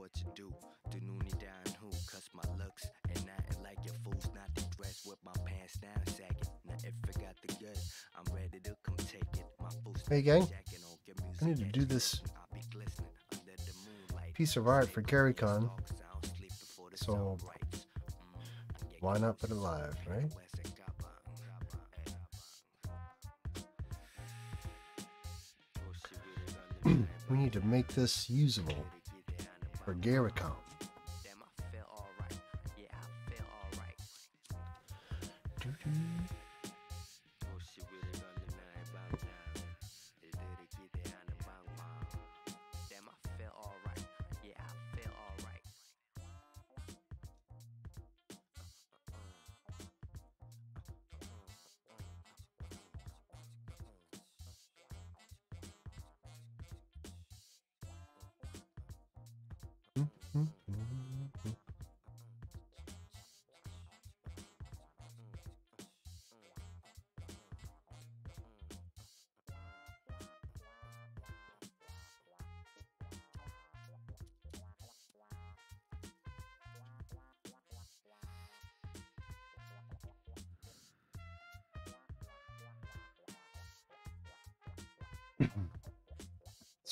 what to do. The noonie down who cuss my looks and nothing like your fools not to dress with my pants down sagging. Now if I got the good, I'm ready to come take it. My fools hey gang, I need to do this piece of art for GaryCon. So why not put it live, right? we need to make this usable for GaryCon.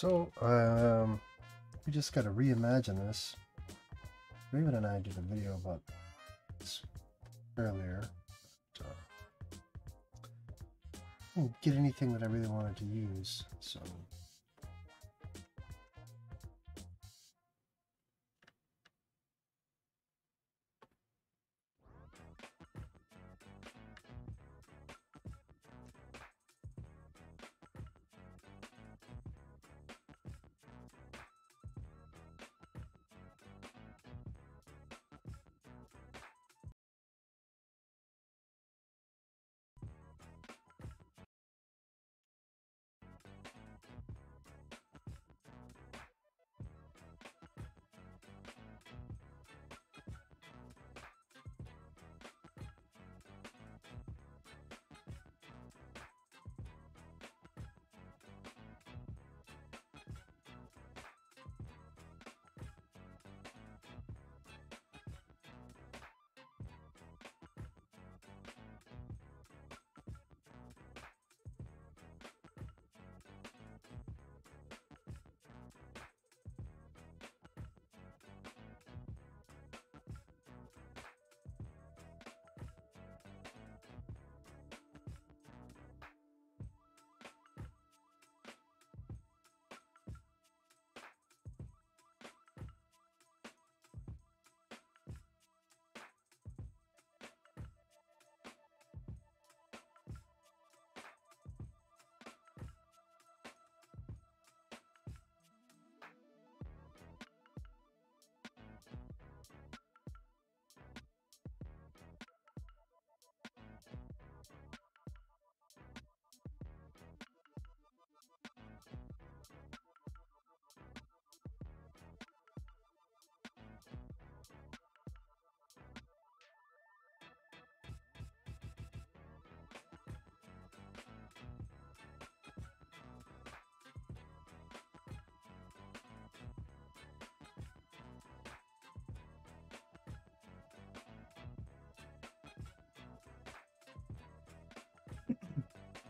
So, um, we just got to reimagine this. Raven and I did a video about this earlier. But, uh, didn't get anything that I really wanted to use, so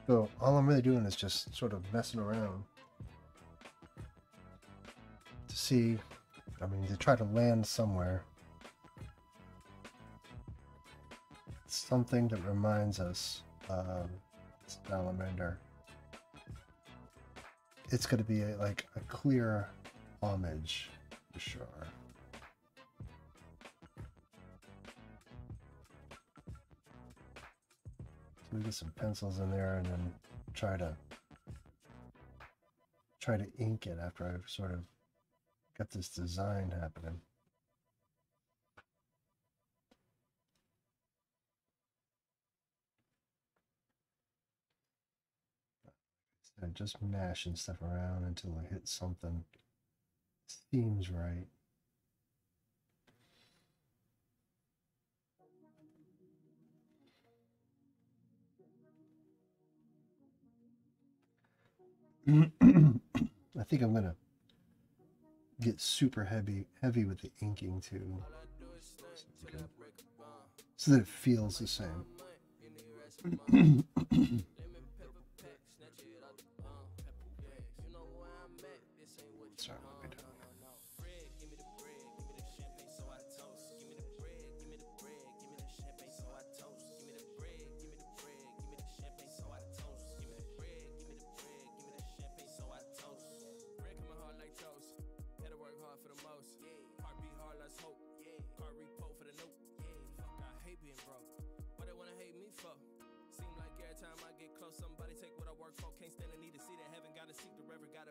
So all I'm really doing is just sort of messing around to see, I mean, to try to land somewhere. Something that reminds us of Salamander. It's going to be a, like a clear homage for sure. Get some pencils in there and then try to try to ink it after I've sort of got this design happening. I'm just mashing stuff around until I hit something seems right. I think I'm gonna get super heavy heavy with the inking too. So that it feels the same.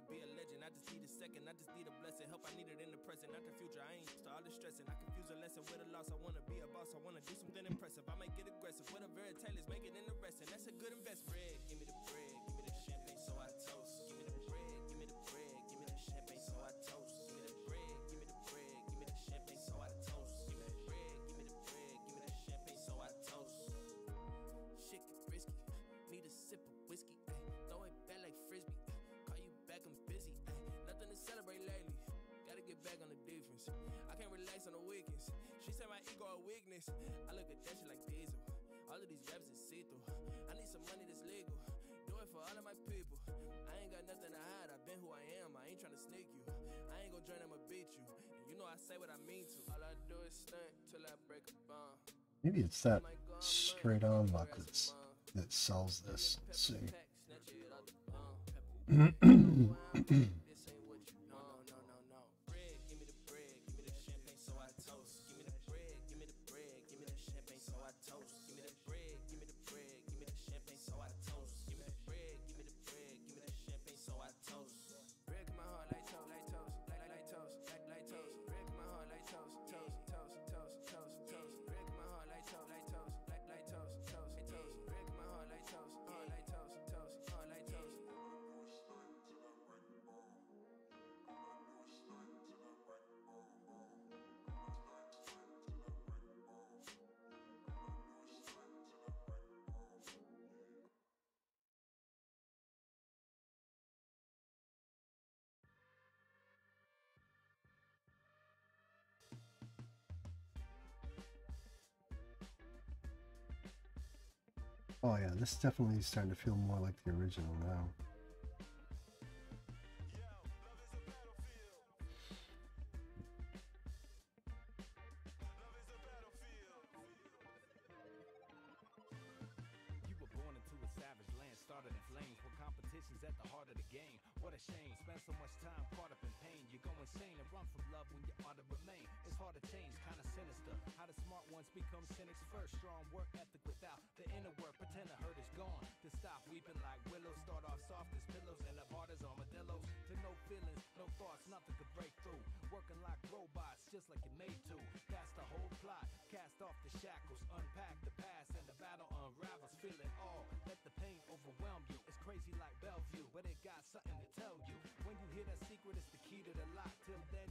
be a legend. I just need a second, I just need a blessing. Help I need it in the present, not the future. I ain't used to all the stressing. I confuse a lesson with a loss. I wanna be a boss, I wanna do something impressive. I make it aggressive. A very tailors, make it interesting. That's a good investment. Bread, give me the bread, give me the champagne, All of these raps is see through. I need some money that's legal. Do it for all of my people. I ain't got nothing to hide. I've been who I am. I ain't tryna sneak you. I ain't gon' join, I'ma beat you. And you know I say what I mean to. All I do is stunt till I break a bond. Maybe it's that straight on lock that's, that sells this. Let's see. Oh yeah, this definitely is starting to feel more like the original now. Just like you're made to. That's the whole plot. Cast off the shackles, unpack the past, and the battle unravels. Feel it all. Let the pain overwhelm you. It's crazy like Bellevue, but it got something to tell you. When you hear that secret, it's the key to the lock. Till then,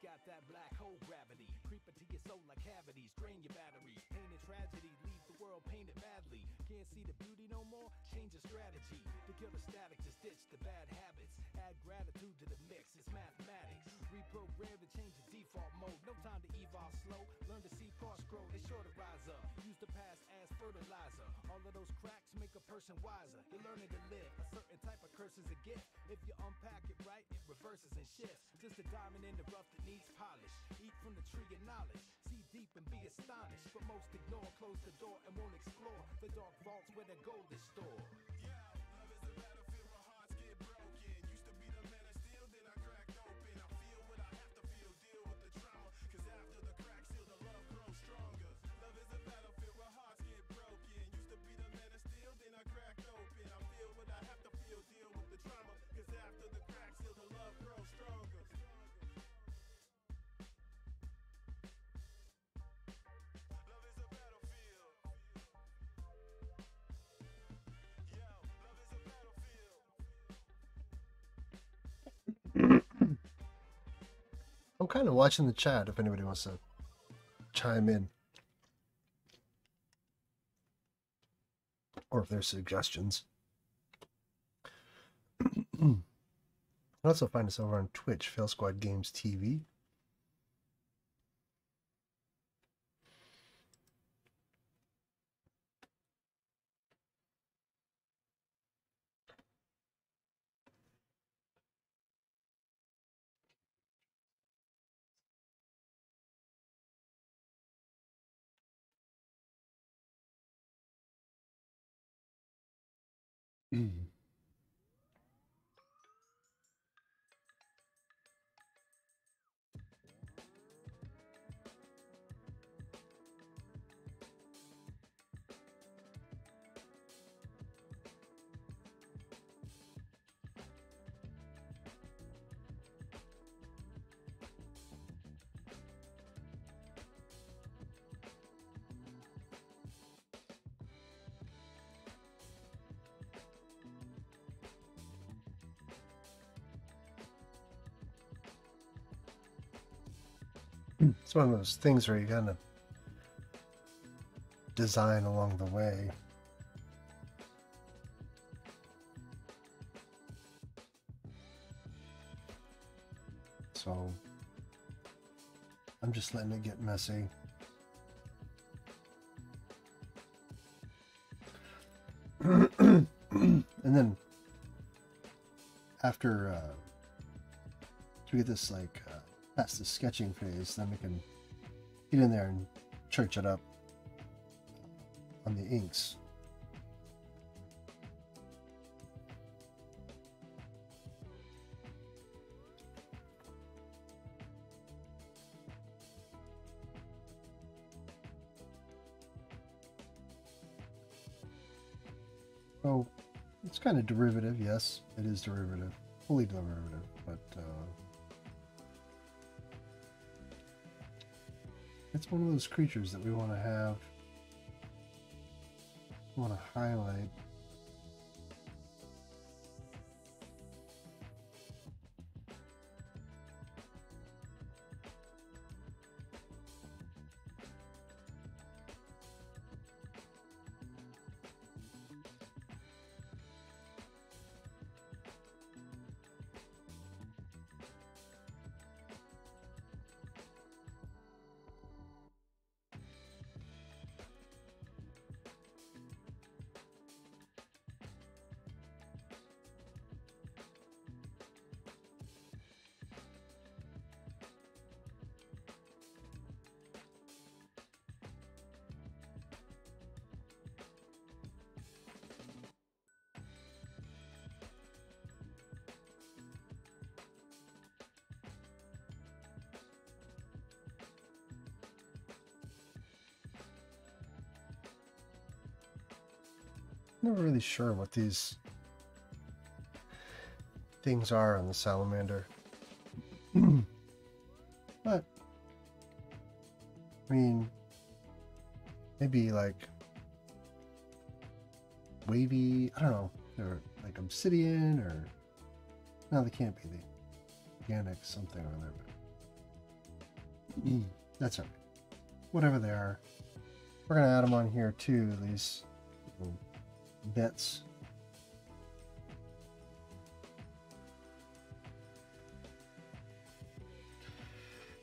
got that black hole gravity. Creeping to your soul like cavities. Drain your batteries. Painted tragedy. Leave the world painted badly. Can't see the beauty no more? Change your strategy. To kill the static, just ditch the bad habits. Add gratitude to the mix. It's mathematics. Reprogram to change the default mode. No time to evolve slow. Learn to see thoughts grow. They sure to rise up. Use the past as fertilizer. All of those cracks make a person wiser. You're learning to live. A certain type of curse is a gift. If you unpack it right, it reverses and shifts. Just a diamond in the rough that needs polish. Eat from the tree of knowledge. See deep and be astonished. But most ignore, close the door and won't explore the dark vaults where the gold is stored. Kind of watching the chat if anybody wants to chime in. Or if there's suggestions. you can also find us over on Twitch, Fail Squad Games TV. Mm-hmm. It's one of those things where you kind of design along the way. So I'm just letting it get messy. and then after uh, we get this like past the sketching phase, then we can get in there and church it up on the inks. Oh, it's kind of derivative, yes, it is derivative, fully derivative, one of those creatures that we want to have, want to highlight. I'm not really sure what these things are on the salamander. but, I mean, maybe like wavy, I don't know, or like obsidian or, no, they can't be the organic something or other, but mm, that's all right. Whatever they are, we're going to add them on here too, these little bits.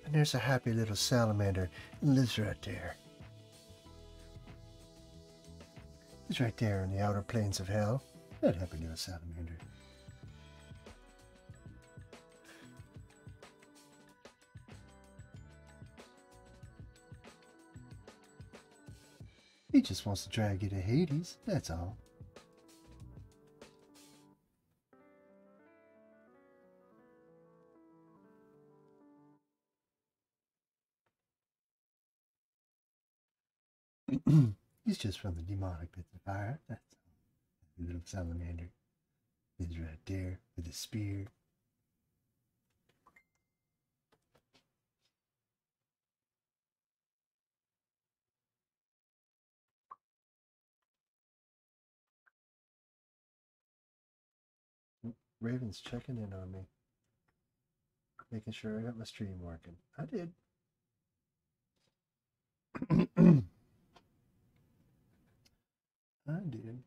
And there's a happy little salamander. Lives right there. It's right there in the outer plains of hell. That happy little salamander. He just wants to drag you to Hades, that's all. He's just from the demonic pits of fire. That's um, all. Little salamander. He's right there with a spear. Mm, Raven's checking in on me. making sure I got my stream working. I did. I did.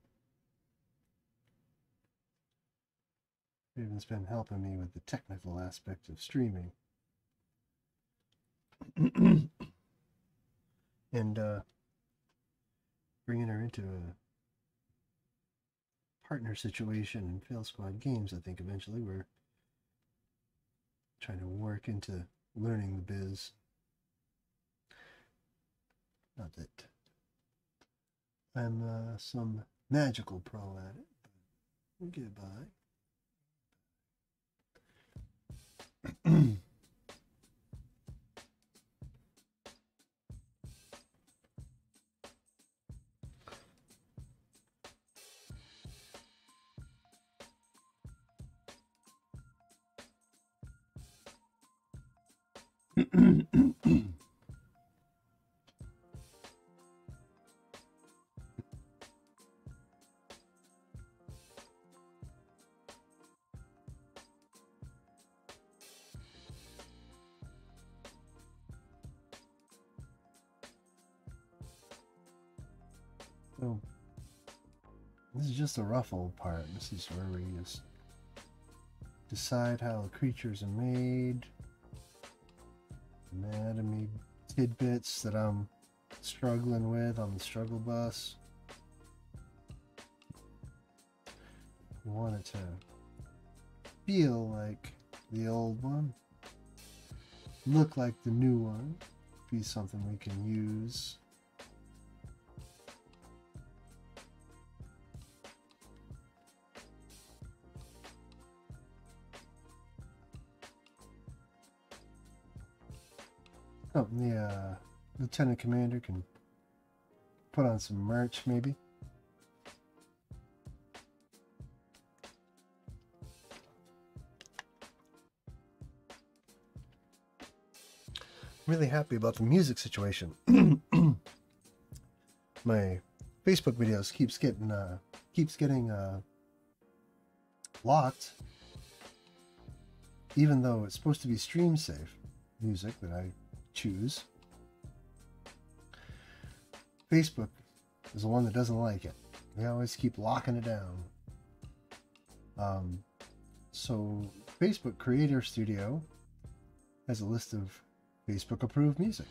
Raven's been helping me with the technical aspect of streaming. and uh, bringing her into a partner situation in Fail Squad games, I think eventually we're trying to work into learning the biz. Not that I'm uh, some magical pro at it, we'll is the ruffle part. This is where we just decide how the creatures are made, anatomy tidbits that I'm struggling with on the struggle bus. We want it to feel like the old one, look like the new one, be something we can use. Oh, the uh, lieutenant commander can put on some merch, maybe. Really happy about the music situation. My Facebook videos keeps getting uh, keeps getting uh, locked, even though it's supposed to be stream safe music that I choose. Facebook is the one that doesn't like it. They always keep locking it down. Um, so Facebook Creator Studio has a list of Facebook approved music.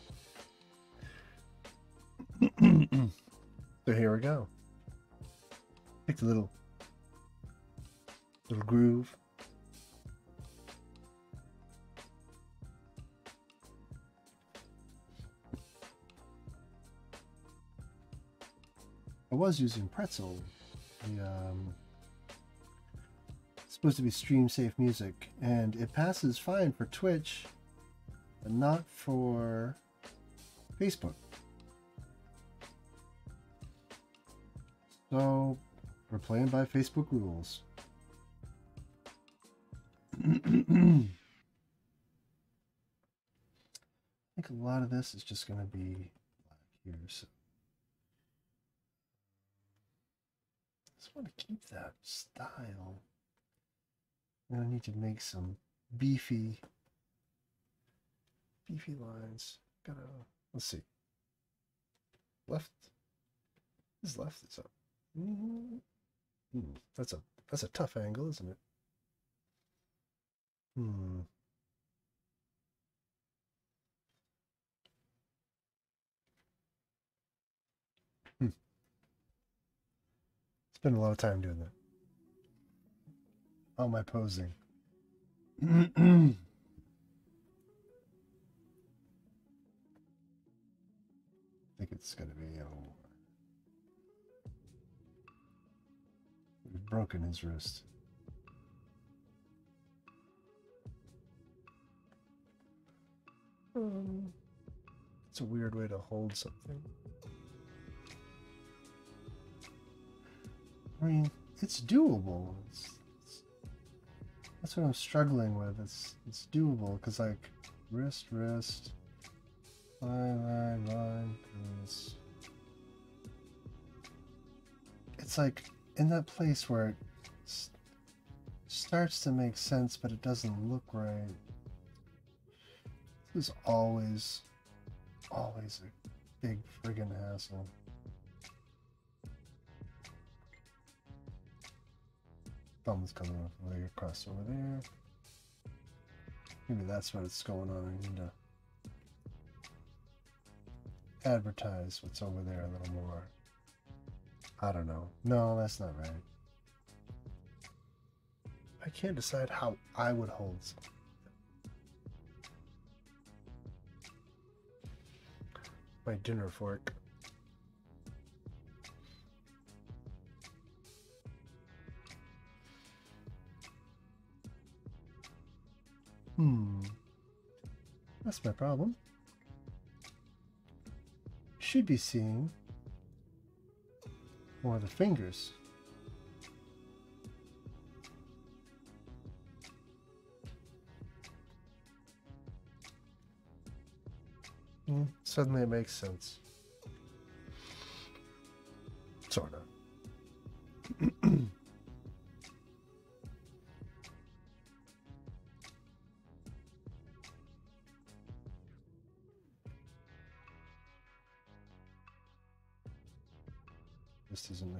so here we go. Picked a little little groove. Was using Pretzel. The, um, supposed to be stream safe music, and it passes fine for Twitch, but not for Facebook. So we're playing by Facebook rules. I think a lot of this is just going to be black here. So just want to keep that style. I'm gonna need to make some beefy, beefy lines. Gotta let's see. Left. This left is up. Mm, hmm, that's a that's a tough angle, isn't it? Hmm. Spend a lot of time doing that. How am I posing? I think it's gonna be oh We've broken his wrist. Um, it's a weird way to hold something. I mean, it's doable. It's, it's, that's what I'm struggling with. It's it's doable because like wrist, wrist, line, line, line. It's, it's like in that place where it starts to make sense, but it doesn't look right. This is always, always a big friggin' hassle. Thumb's coming off way across over there. Maybe that's what's going on. I need to advertise what's over there a little more. I don't know. No, that's not right. I can't decide how I would hold. My dinner fork. Hmm. That's my problem. Should be seeing more of the fingers. Hmm, suddenly it makes sense. Sort of.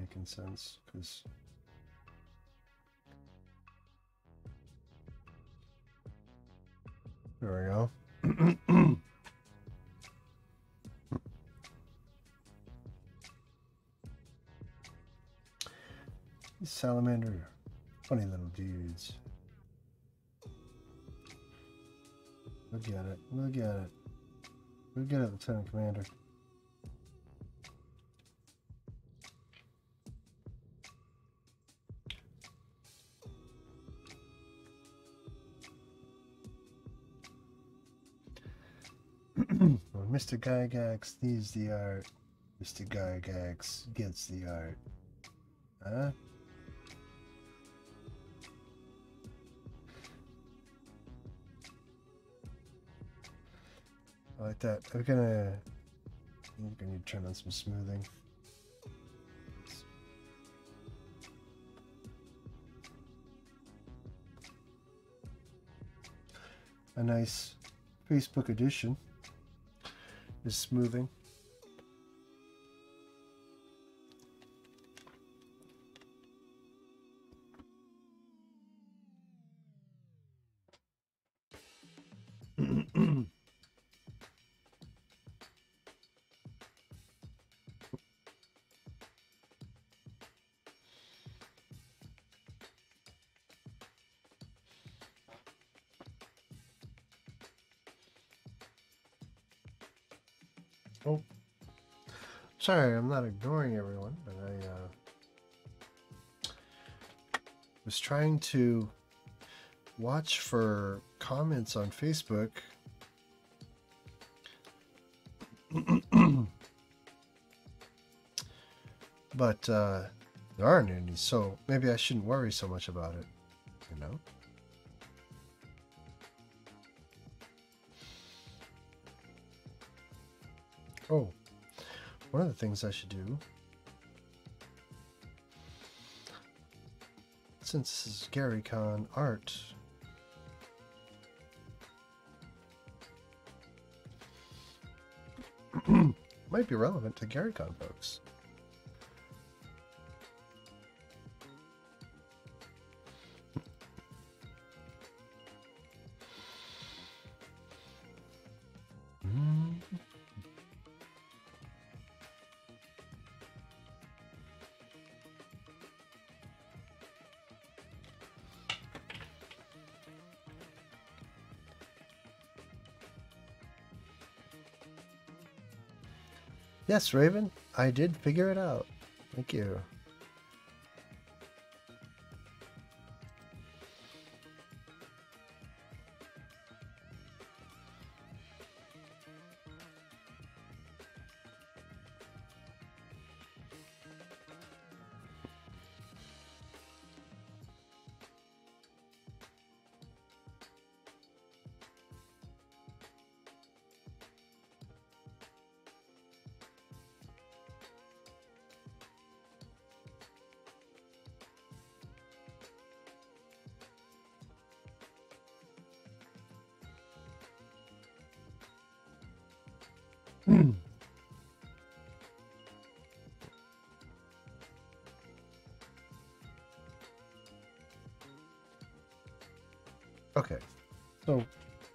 making sense because there we go. Salamander, funny little dudes. Look at it. Look at it. Look at it, Lieutenant Commander. Mr. Gygax needs the art, Mr. Gygax gets the art. Huh? I like that. I'm gonna. I'm gonna need to turn on some smoothing. A nice Facebook edition is smoothing. Sorry, I'm not ignoring everyone, but I uh, was trying to watch for comments on Facebook. but uh, there aren't any, so maybe I shouldn't worry so much about it, you know? Oh, one of the things I should do, since this is Gary Con art, might be relevant to Gary Con folks. Yes, Raven, I did figure it out. Thank you.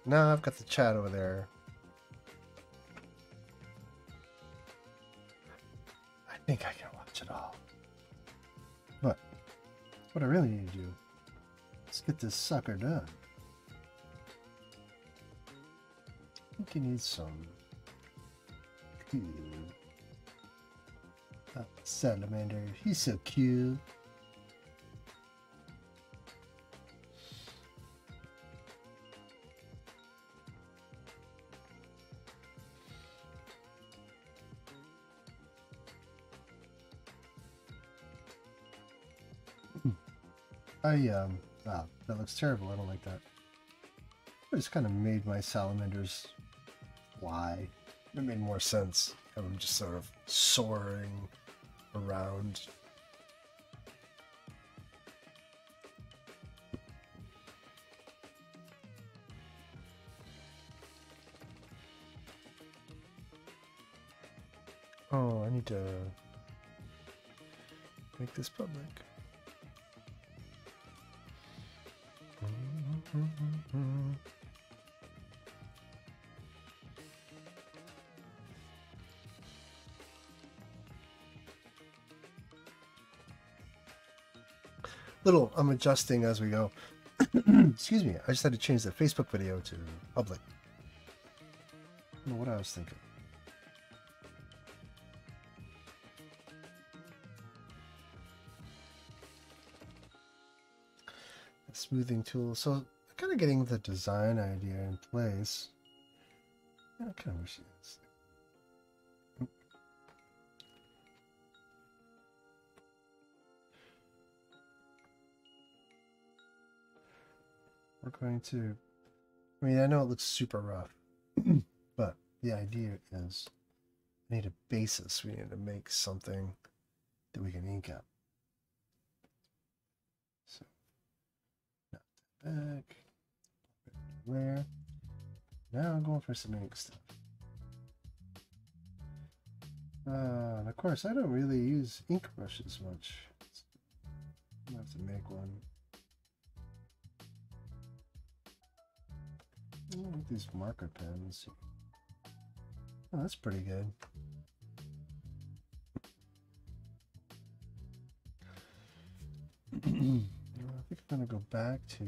Now I've got the chat over there. I think I can watch it all. But what I really need to do is get this sucker done. I think you need some. Uh, salamander, he's so cute. I um wow, that looks terrible. I don't like that. I just kind of made my salamanders fly. It made more sense. I'm just sort of soaring around. Oh, I need to make this public. Little, I'm adjusting as we go. Excuse me, I just had to change the Facebook video to public. I don't know what I was thinking. smoothing tool. So kind of getting the design idea in place. I kind of wish it's. We're going to. I mean, I know it looks super rough, but the idea is we need a basis. We need to make something that we can ink up. So, not back. Where? Now I'm going for some ink stuff. Uh, and of course, I don't really use ink brushes much. I'm gonna have to make one. Oh, these marker pens. Oh, that's pretty good. I think I'm going to go back to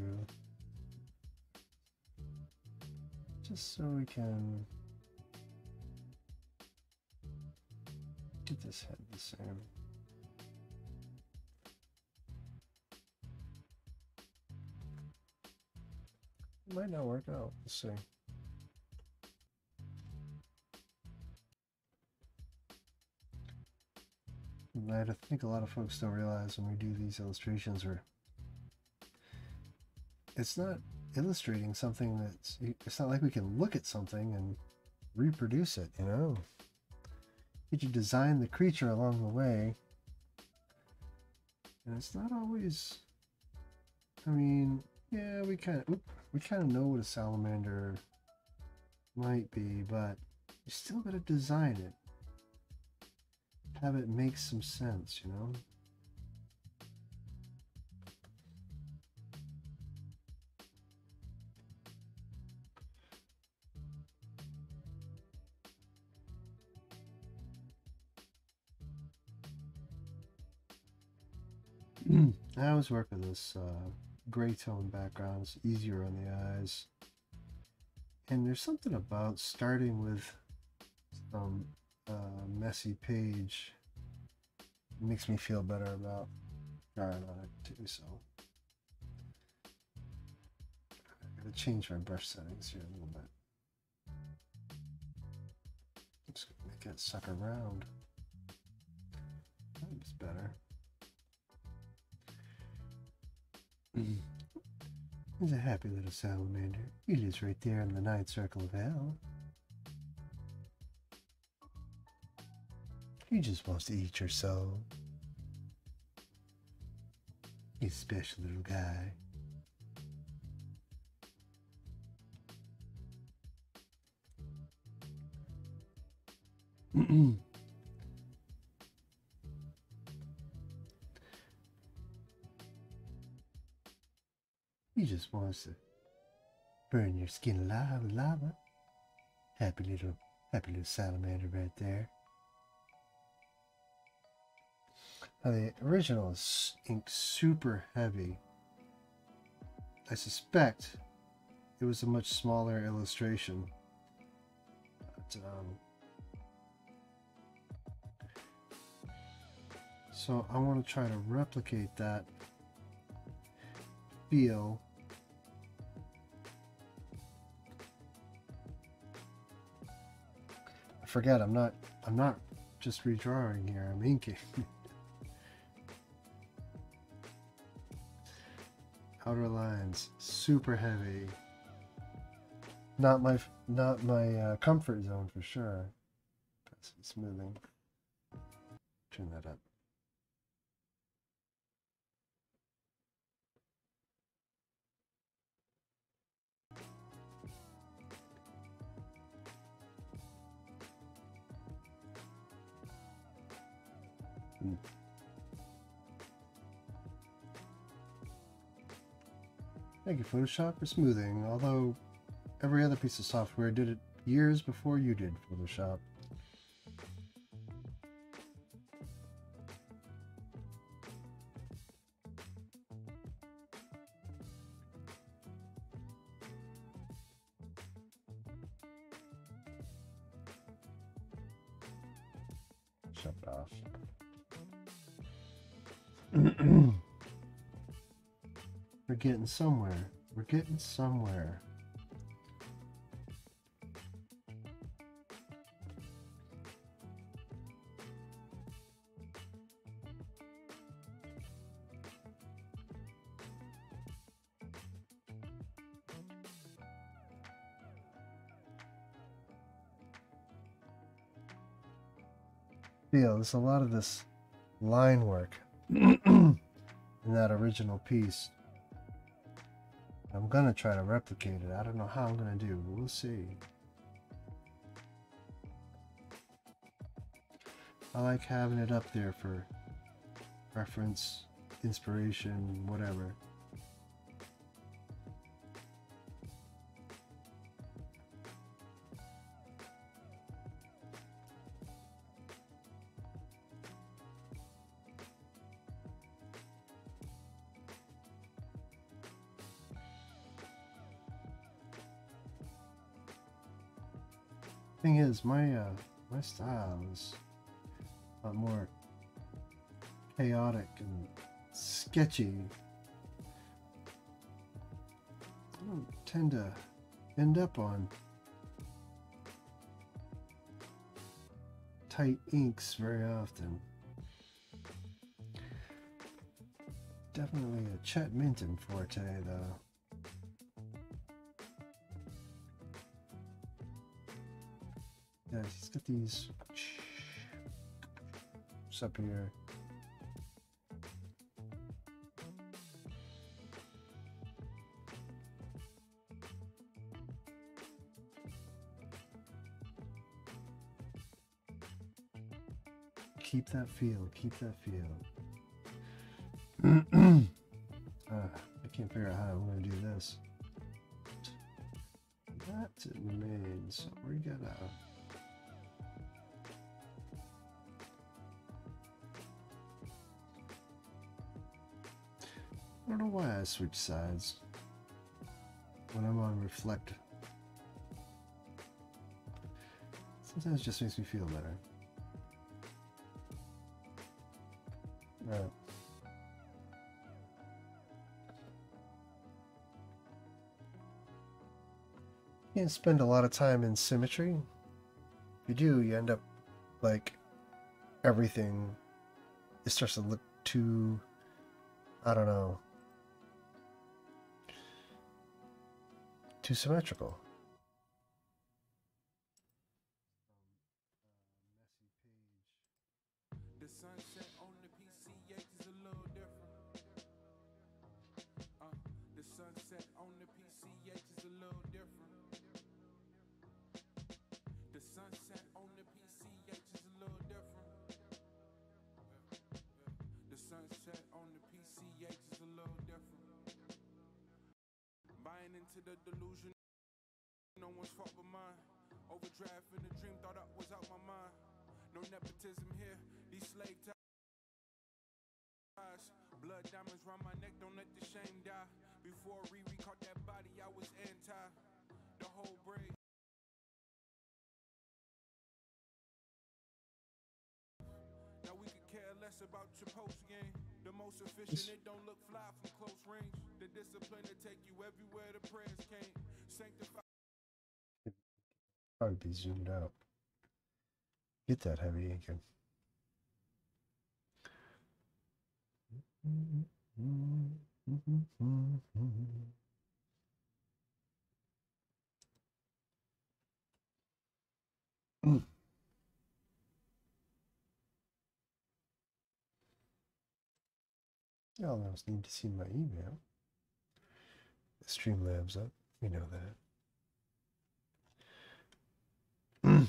just so we can get this head the same. It might not work out. Let's see. I think a lot of folks don't realize when we do these illustrations, we're it's not illustrating something that's it's not like we can look at something and reproduce it you know? You design the creature along the way? And it's not always i mean yeah we kind of we kind of know what a salamander might be but you still got to design it. Have it make some sense you know I always work with this uh, gray tone background. It's easier on the eyes. And there's something about starting with some uh, messy page it makes me feel better about drawing on it too. So I gotta change my brush settings here a little bit. I'm just gonna make that sucker round. That's better. Mm-hmm. He's a happy little salamander. He lives right there in the ninth circle of hell. He just wants to eat your soul. He's a special little guy. He just wants to burn your skin alive with lava. Happy little, happy little salamander right there. Now the original is ink super heavy. I suspect it was a much smaller illustration. But, um, so I want to try to replicate that feel forget I'm not I'm not just redrawing here I'm inking. Outer lines super heavy. Not my not my uh, comfort zone for sure. That's smoothing turn that up Hmm. Thank you, Photoshop, for smoothing, although every other piece of software did it years before you did Photoshop. Getting somewhere. We're getting somewhere. Feel there's a lot of this line work in that original piece. I'm gonna try to replicate it. I don't know how I'm gonna do, we'll see. I like having it up there for reference, inspiration, whatever. Thing is, my uh, my style is a lot more chaotic and sketchy. I don't tend to end up on tight inks very often. Definitely a Chet Minton forte, though. He's got these just up here. Keep that feel, keep that feel. uh, I can't figure out how I'm going to do this. That remains. So we gotta. Switch sides when I'm on reflect. Sometimes it just makes me feel better. Right. You can't spend a lot of time in symmetry. If you do, you end up like everything. It starts to look too, I don't know, too symmetrical. Into the delusion. No one's fault but mine. Overdraft in the dream, thought I was out my mind. No nepotism here, these slave ties. Blood diamonds round my neck, don't let the shame die. Before Riri caught that body, I was anti. The whole braid. Now we could care less about your post game. Most efficient, it don't look fly from close range. The discipline to take you everywhere the prayers came. Sanctify. Probably be zoomed out. Get that heavy again. Y'all else need to see my email. Streamlabs up. We know that.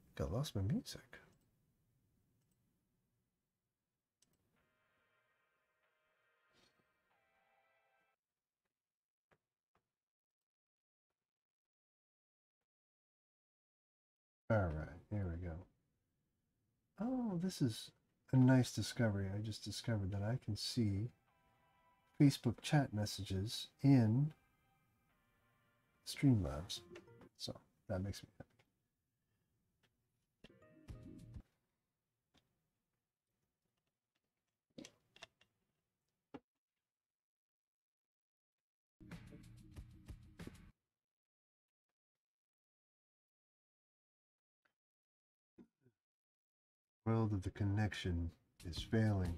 Got lost my music. All right, here we go. Oh, this is a nice discovery. I just discovered that I can see Facebook chat messages in Streamlabs. So that makes me happy. World of the connection is failing.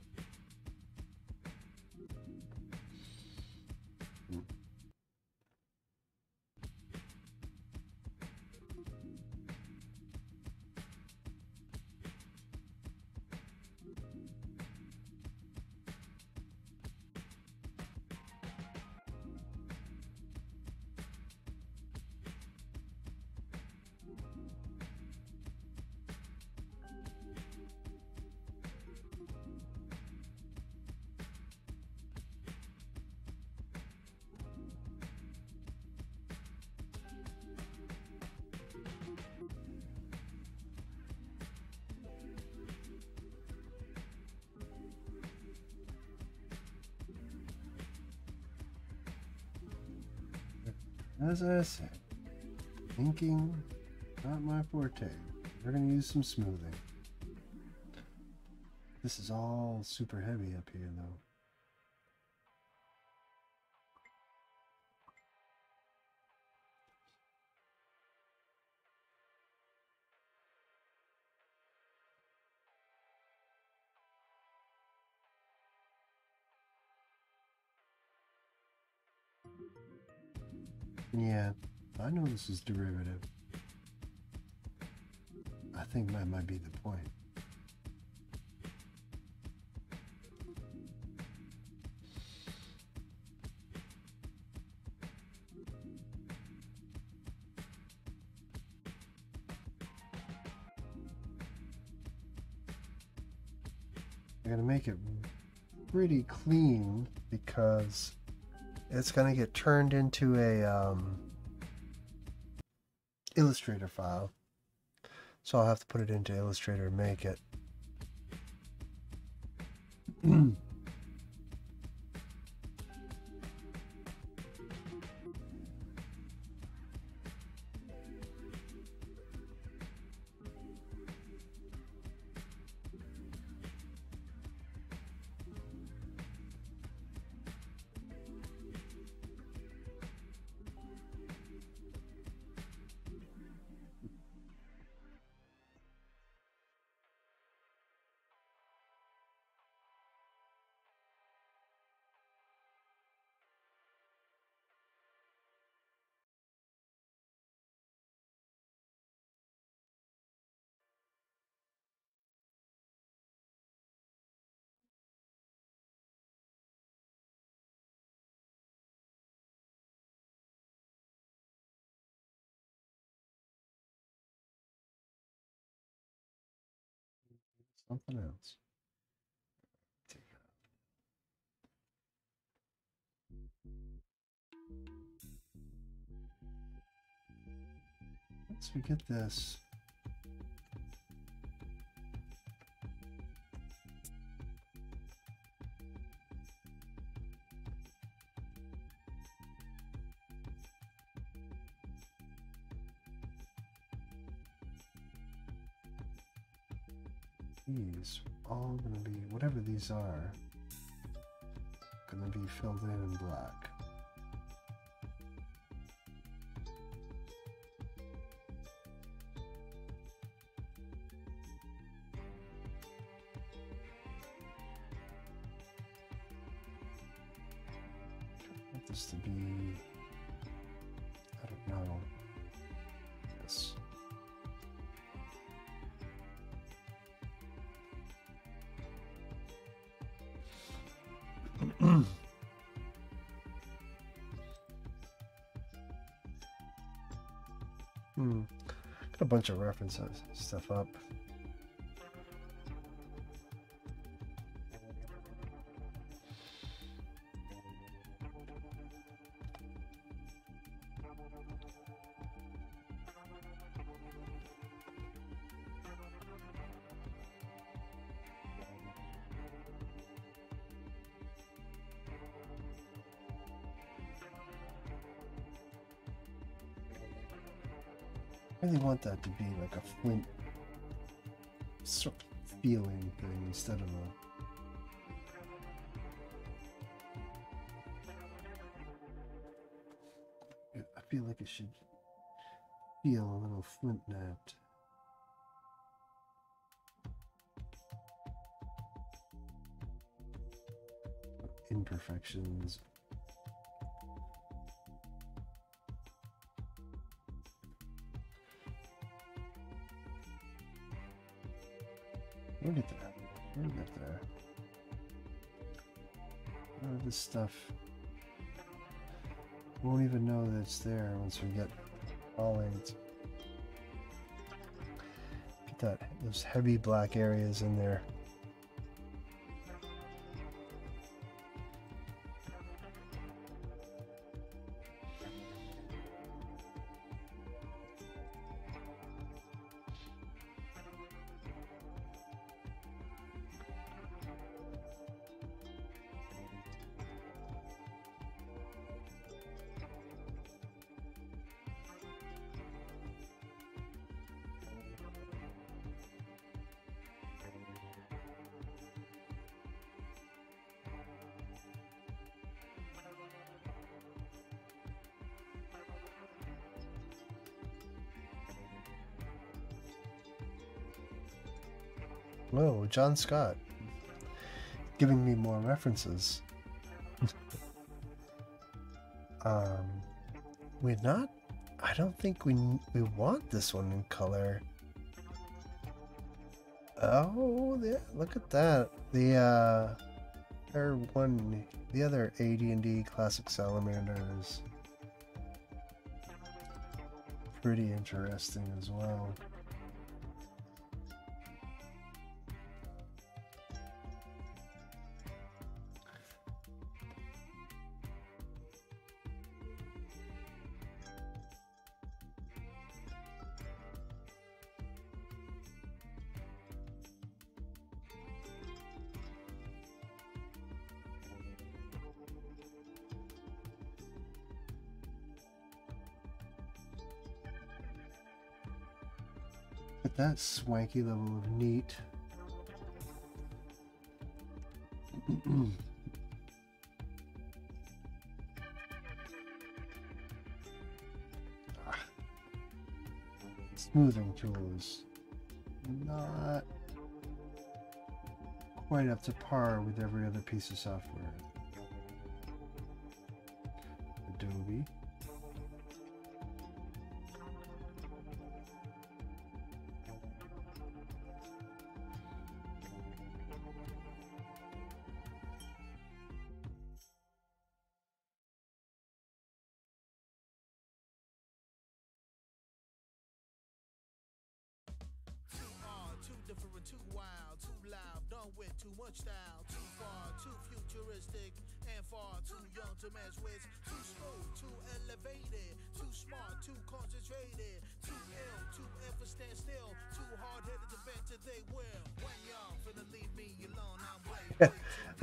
As I said, inking, not my forte. We're to use some smoothing. This is all super heavy up here, though. Derivative. I think that might be the point. I'm gonna make it pretty clean because it's going to get turned into a um, Illustrator file. So I'll have to put it into Illustrator and make it. Something else. Once we get this all gonna be whatever these are gonna be filled in in black. Bunch of references stuff up. Really want that to be like a flint sort of feeling thing instead of a I feel like it should feel a little flint knapped. Imperfections. This stuff. Won't even know that it's there once we get all eight. Get that those heavy black areas in there. John Scott. Giving me more references. um, we're not. I don't think we we want this one in color. Oh, yeah, look at that. The uh, or one, the other AD&D classic salamanders. Pretty interesting as well. At that swanky level of neat. Ah. Smoothing tools not quite up to par with every other piece of software.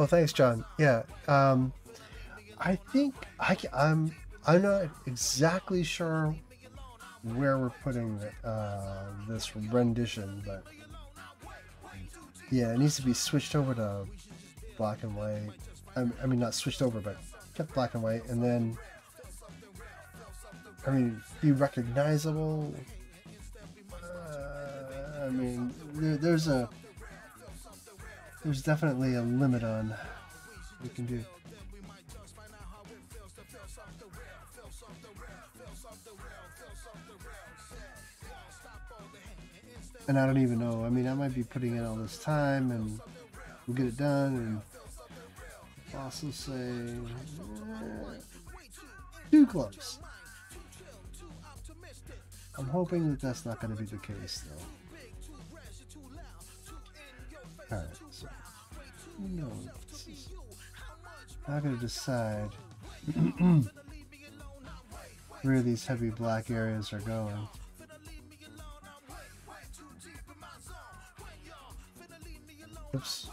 Thanks, John. Yeah. Um, I think I, ca- I'm I'm not exactly sure where we're putting uh, this rendition, but yeah, it needs to be switched over to black and white. I, I mean, not switched over, but kept black and white, and then I mean, be recognizable. Uh, I mean, there, there's a there's definitely a limit on what we can do. And I don't even know. I mean, I might be putting in all this time and we'll get it done and will say, "Eh, too close. I'm hoping that that's not going to be the case, though. Alright. No, is. I'm going to decide where these heavy black areas are going. Oops.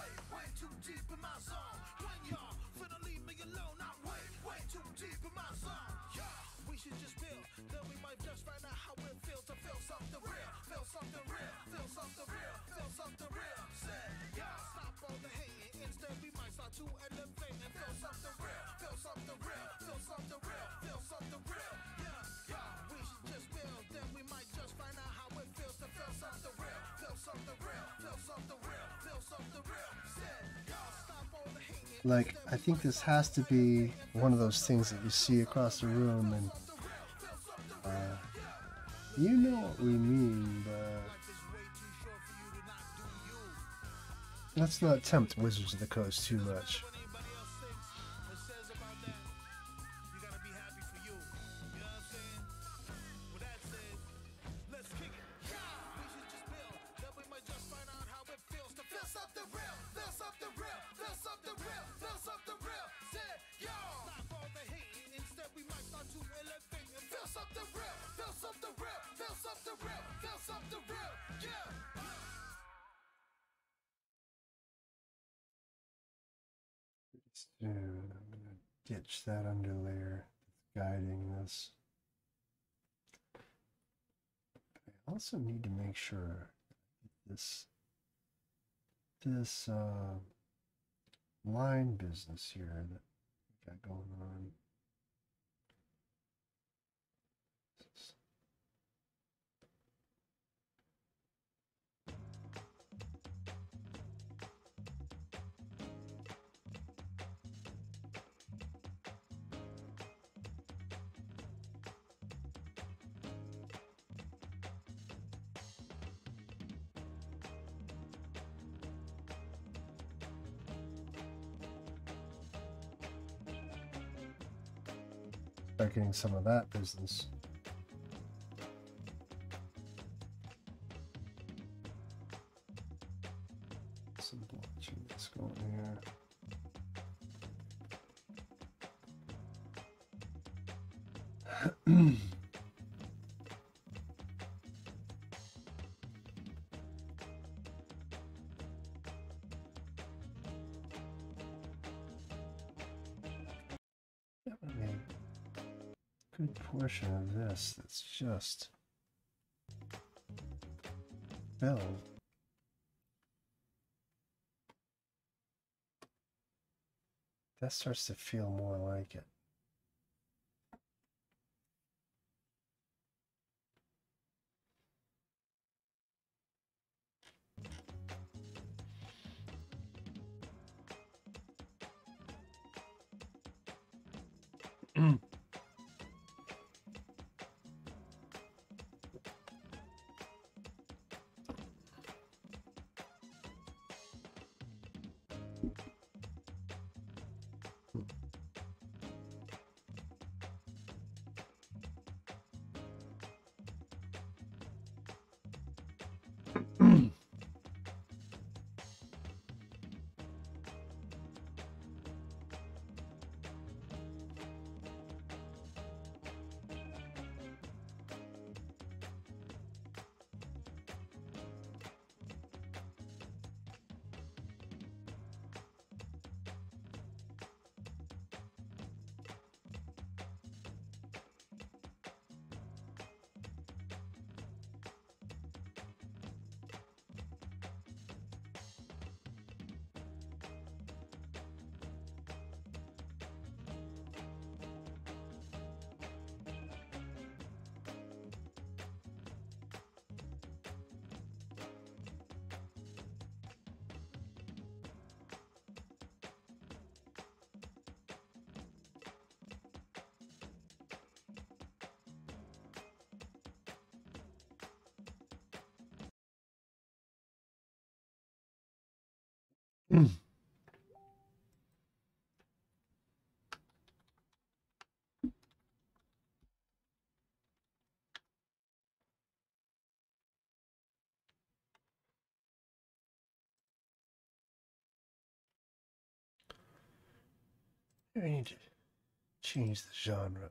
Like, I think this has to be one of those things that you see across the room, and uh, you know what we mean, but let's not tempt Wizards of the Coast too much. I also need to make sure this this uh, line business here that we got going on. Start getting some of that business. Portion of this that's just filled. That starts to feel more like it. I need to change the genre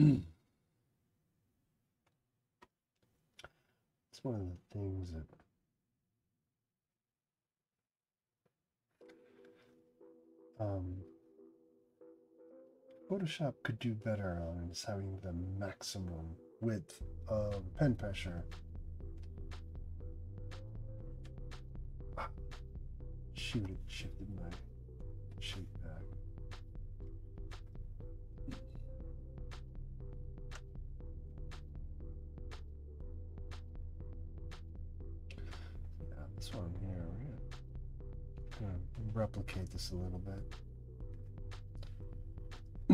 It's one of the things that um, Photoshop could do better on is having the maximum width of pen pressure. Ah, Shoot, it shifted my shape one here. We're gonna replicate this a little bit. I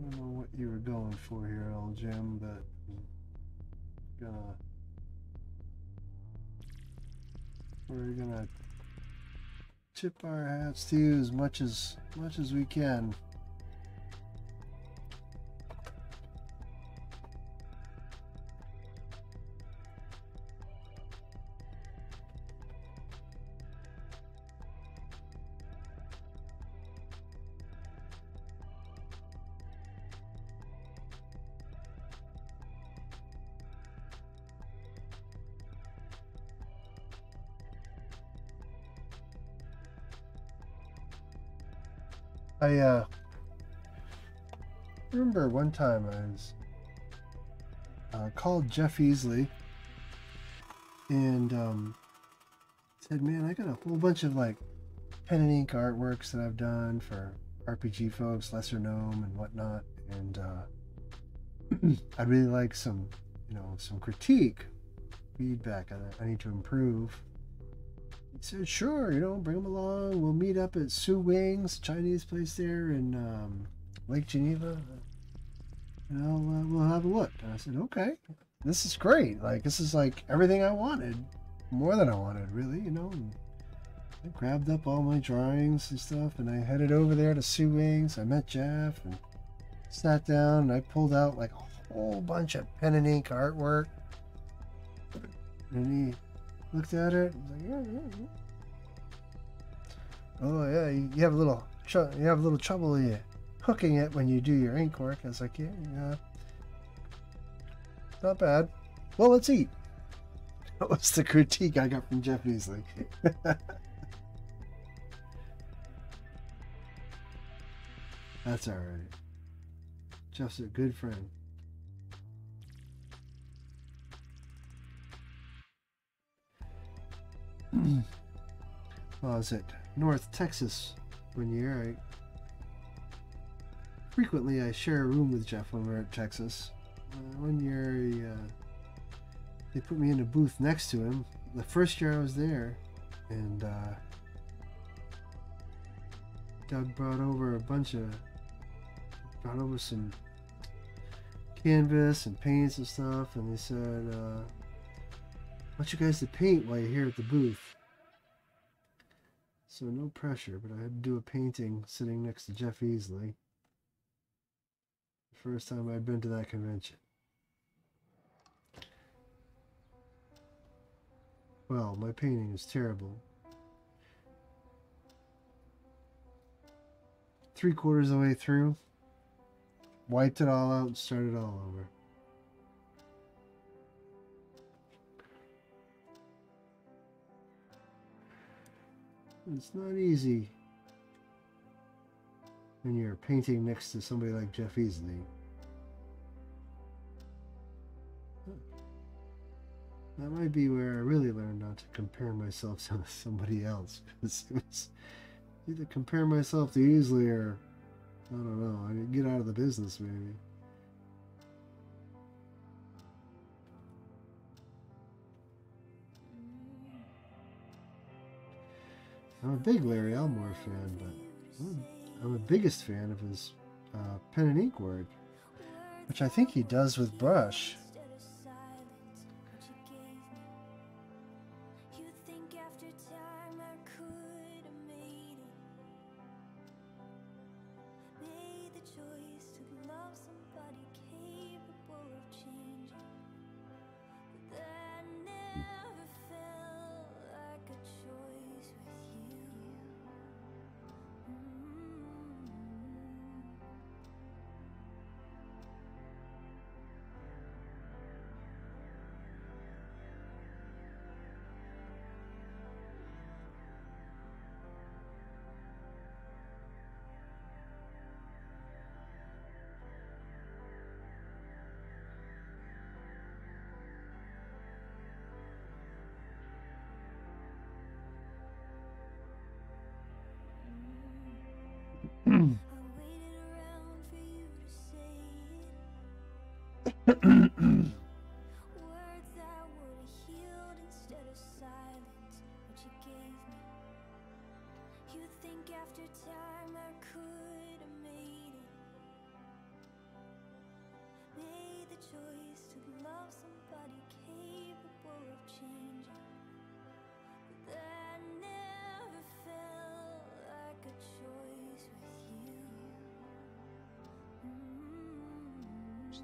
don't know what you were going for here, old Jim, but I'm gonna we're gonna tip our hats to you as much as much as we can. One time I was uh, called Jeff Easley and um, said, "Man, I got a whole bunch of like pen and ink artworks that I've done for RPG folks, lesser Gnome, and whatnot, and uh, I'd really like some, you know, some critique, feedback. I, I need to improve." He said, "Sure, you know, bring them along. We'll meet up at Sue Wings, Chinese place there in um, Lake Geneva, I'll, uh, we'll have a look." And I said, "Okay, this is great. Like, this is like everything I wanted, more than I wanted, really. You know." And I grabbed up all my drawings and stuff, and I headed over there to Sue Wings. I met Jeff and sat down, and I pulled out like a whole bunch of pen and ink artwork, and he looked at it. and was like, yeah, yeah, yeah. Oh yeah, you, have a little you have a little trouble uh, hooking it when you do your ink work. I was like, yeah, yeah, not bad. Well, let's eat. That was the critique I got from Jeff Easley. That's all right. Jeff's a good friend. well, I was North Texas one year. I frequently I share a room with Jeff when we're at Texas. Uh, one year he, uh, they put me in a booth next to him. The first year I was there, and uh, Doug brought over a bunch of brought over some canvas and paints and stuff, and they said, uh, "I want you guys to paint while you're here at the booth." So no pressure, but I had to do a painting sitting next to Jeff Easley. First time I'd been to that convention. Well, my painting is terrible. Three quarters of the way through, wiped it all out and started all over. It's not easy when you're painting next to somebody like Jeff Easley. Hmm. That might be where I really learned not to compare myself to somebody else because it was either compare myself to Easley or I don't know. I get out of the business maybe. I'm a big Larry Elmore fan, but I'm, I'm a biggest fan of his uh, pen and ink work, which I think he does with brush. Mm-hmm.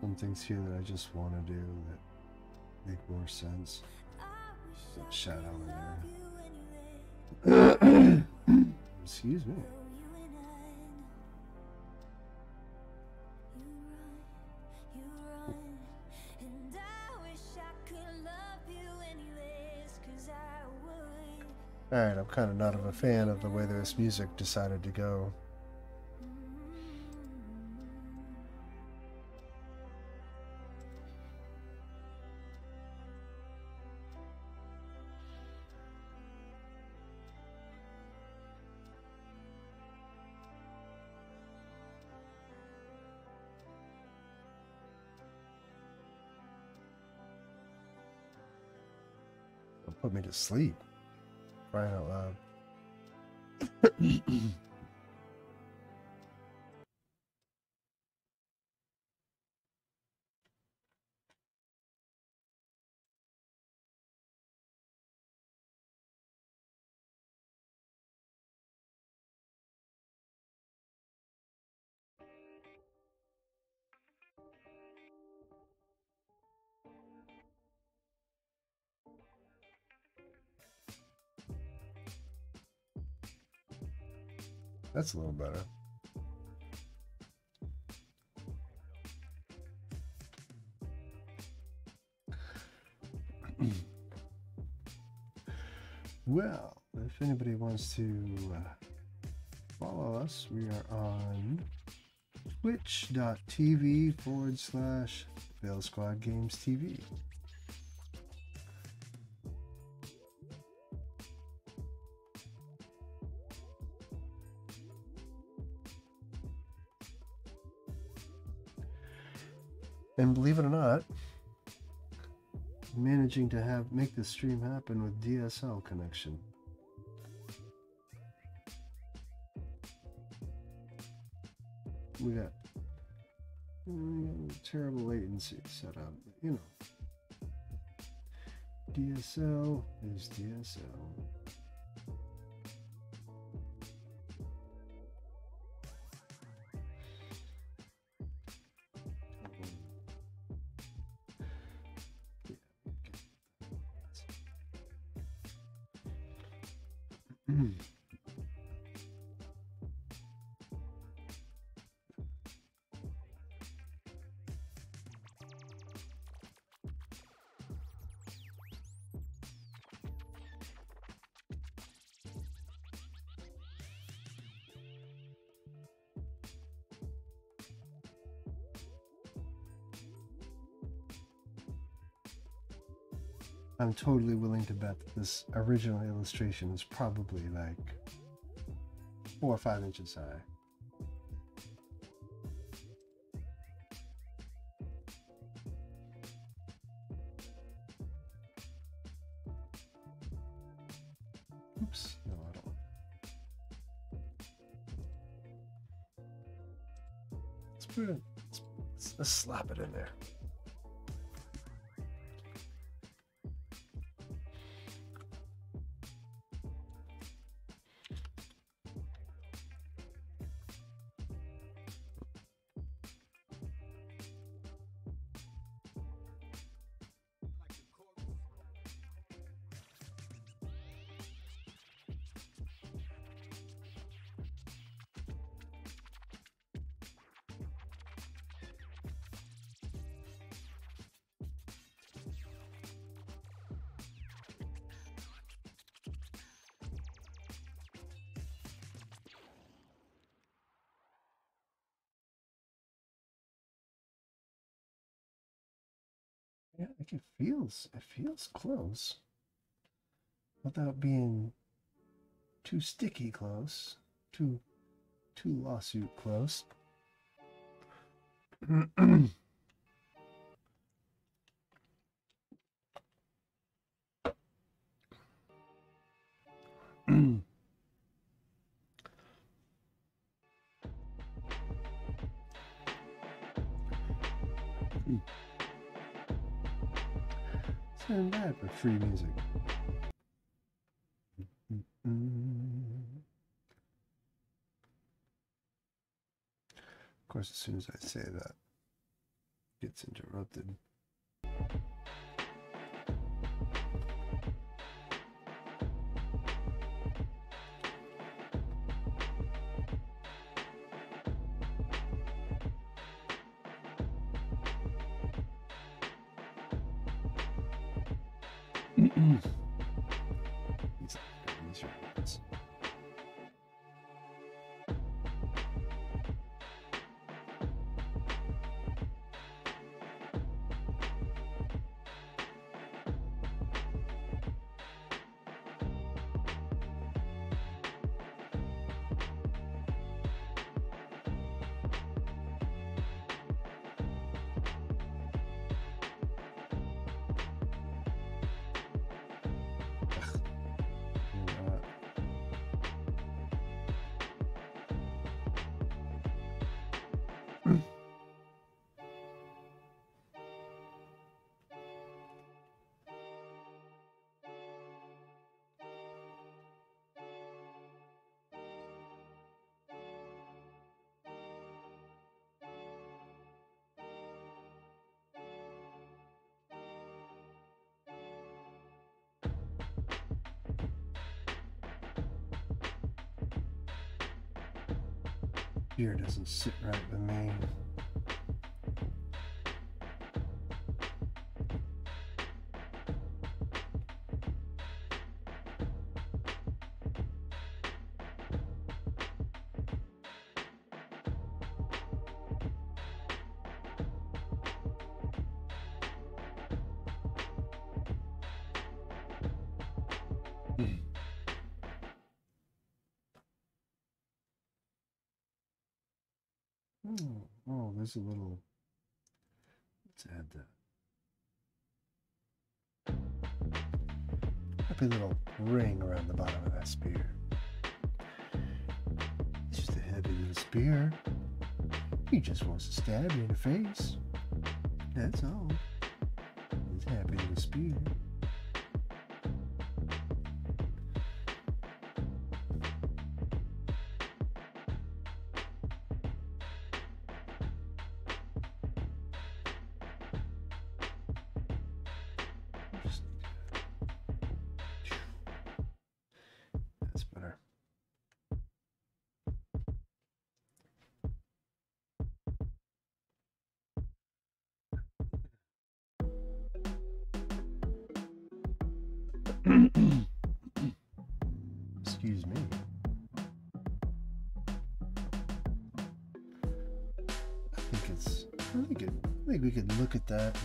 Some things here that I just want to do that make more sense. That shadow in there. Excuse me. Alright, I'm kind of not of a fan of the way this music decided to go. To sleep. Crying out loud. That's a little better. well, if anybody wants to uh, follow us, we are on twitch.tv forward slash Fail Squad Games TV. Believe it or not, managing to have make the stream happen with DSL connection. We got mm, terrible latency set up, you know. DSL is DSL. I'm totally willing to bet that this original illustration is probably like four or five inches high. It feels it feels close. Without being too sticky close. Too too lawsuit close. free music. Of course, as soon as I say that, it gets interrupted. Beer doesn't sit right with me. There's a little. Let's add that. Happy little ring around the bottom of that spear. It's just a heavy little spear. He just wants to stab you in the face. That's all. His happy little spear.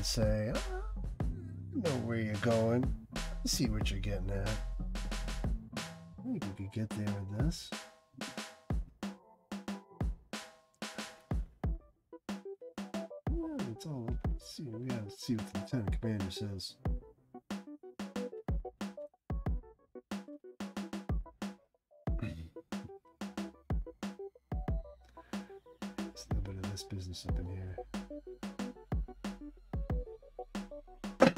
and say, uh, I know where you're going. I see what you're getting at. I think you could get there in this. It's all, up to see, we gotta see what the Lieutenant Commander says. business up in here.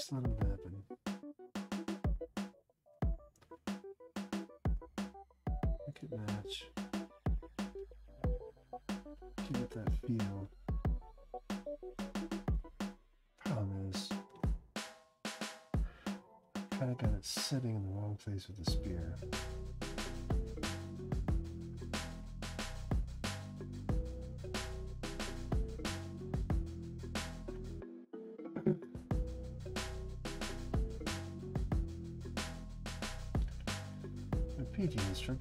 Just let them happen. Make it match. Give it that feel. Problem is, I kind of got it sitting in the wrong place with the spear.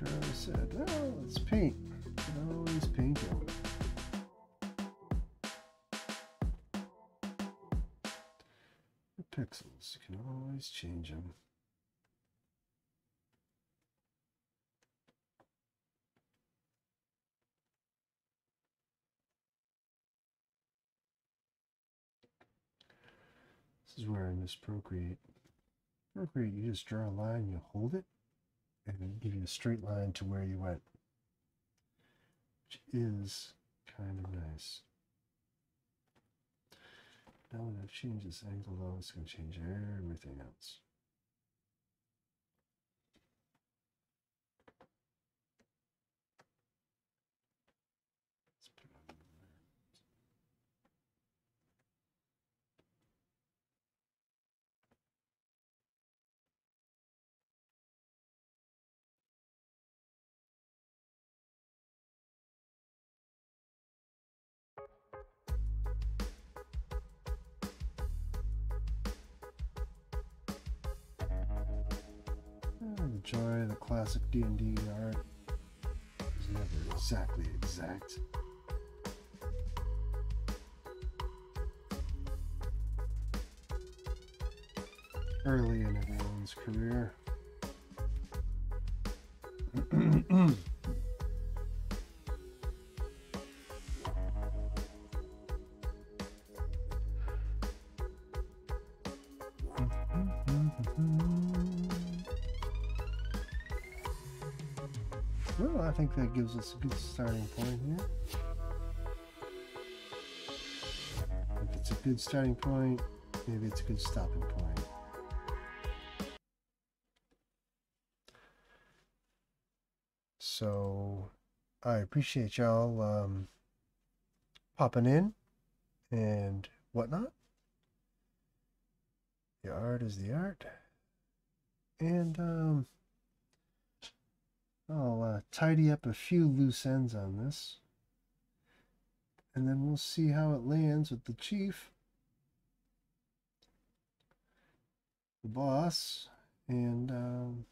Always said, let's paint. You can always paint over. The pixels, you can always change them. This is where I miss Procreate. Procreate, you just draw a line, you hold it, and give you a straight line to where you went. Which is kind of nice. Now when I change this angle though, it's going to change everything else. D&D art is never exactly exact. Early in everyone's career. think that gives us a good starting point here. If it's a good starting point, maybe it's a good stopping point. So, I appreciate y'all um, popping in and whatnot. The art is the art. And, um, I'll uh, tidy up a few loose ends on this. And then we'll see how it lands with the chief, the boss, and um,